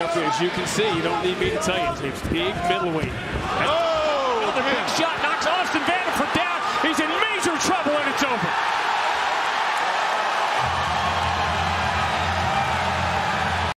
As you can see, you don't need me to tell you, it's big middleweight. And oh, another big shot knocks Austin Vanderford down. He's in major trouble, and it's over.